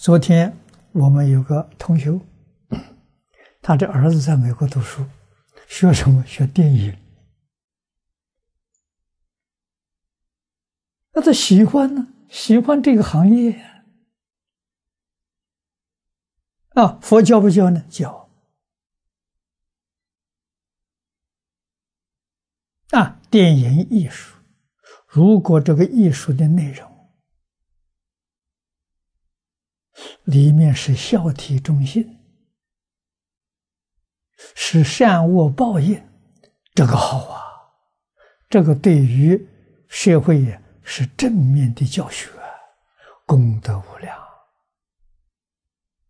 昨天我们有个同学，他的儿子在美国读书，学什么？学电影。那他喜欢呢？喜欢这个行业啊？佛教不教呢？教啊！电影艺术，如果这个艺术的内容。里面是孝悌忠信，是善恶报应，这个好啊！这个对于社会是正面的教学，功德无量。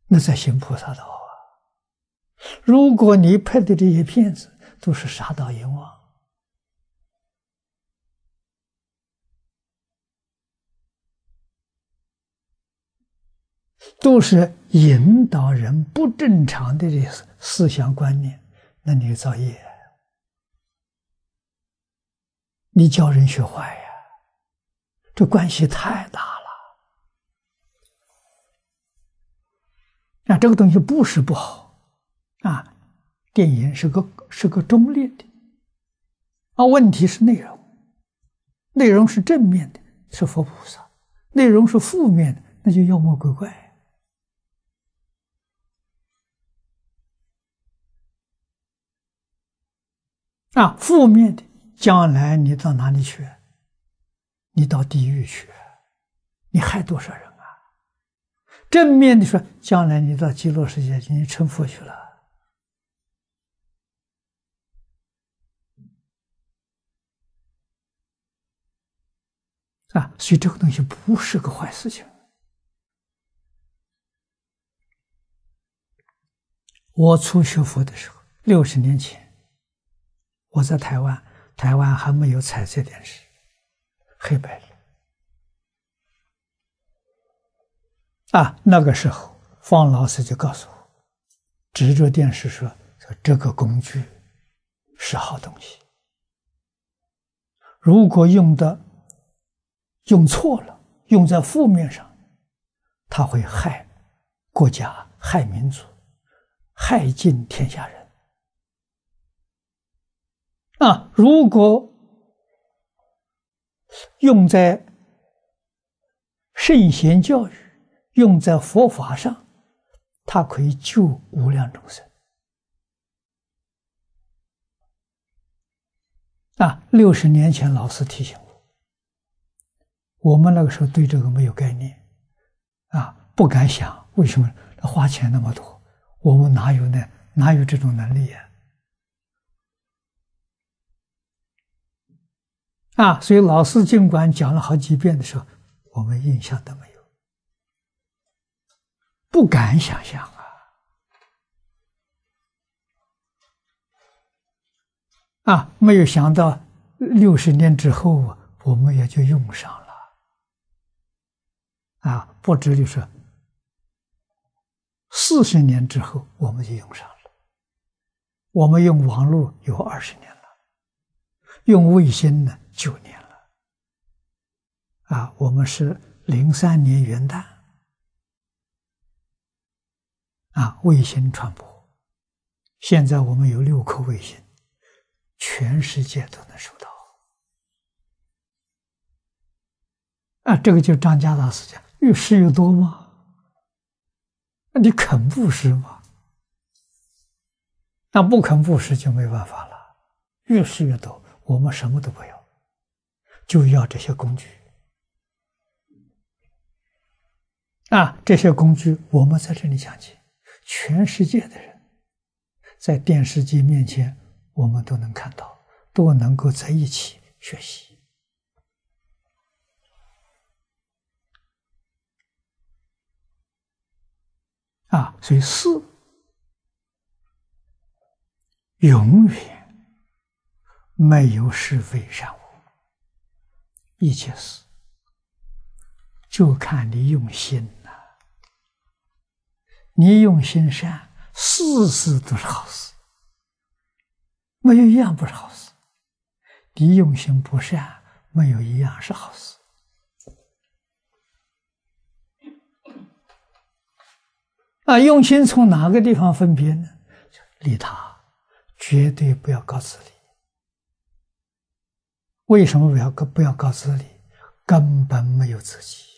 那在行菩萨道啊！如果你拍的这些片子都是杀盗阎王。都是引导人不正常的这思想观念，那你造业，你教人学坏呀，这关系太大了。啊，这个东西不是不好，啊，电影是个是个中立的，啊，问题是内容，内容是正面的，是佛菩萨；内容是负面的，那就妖魔鬼怪。啊，负面的，将来你到哪里去？你到地狱去，你害多少人啊？正面的说，将来你到极乐世界，你成佛去了。啊，所以这个东西不是个坏事情。我初学佛的时候，六十年前。我在台湾，台湾还没有彩色电视，黑白的。啊，那个时候，方老师就告诉我，指着电视说：“说这个工具是好东西，如果用的用错了，用在负面上，它会害国家、害民族、害尽天下人。”啊，如果用在圣贤教育，用在佛法上，它可以救无量众生。啊，六十年前老师提醒我，我们那个时候对这个没有概念，啊，不敢想为什么花钱那么多，我们哪有呢？哪有这种能力呀？啊，啊所以老师尽管讲了好几遍的时候，我们印象都没有，不敢想象啊！啊，没有想到六十年之后，我们也就用上了。啊，不止就是四十年之后，我们就用上了。我们用网络有二十年了，用卫星呢？九年了，啊，我们是零三年元旦，啊，卫星传播，现在我们有六颗卫星，全世界都能收到。啊，这个就张家大师讲，越施越多吗？那你肯布施吗？那不肯布施就没办法了，越施越多，我们什么都不要。就要这些工具啊！这些工具，我们在这里讲解，全世界的人在电视机面前，我们都能看到，都能够在一起学习啊！所以，四永远没有是非善恶。一切事，就看你用心了。你用心善，事事都是好事，没有一样不是好事。你用心不善，没有一样是好事。啊，用心从哪个地方分别呢？利他，绝对不要搞自利。为什么不要告不要告自己？根本没有自己。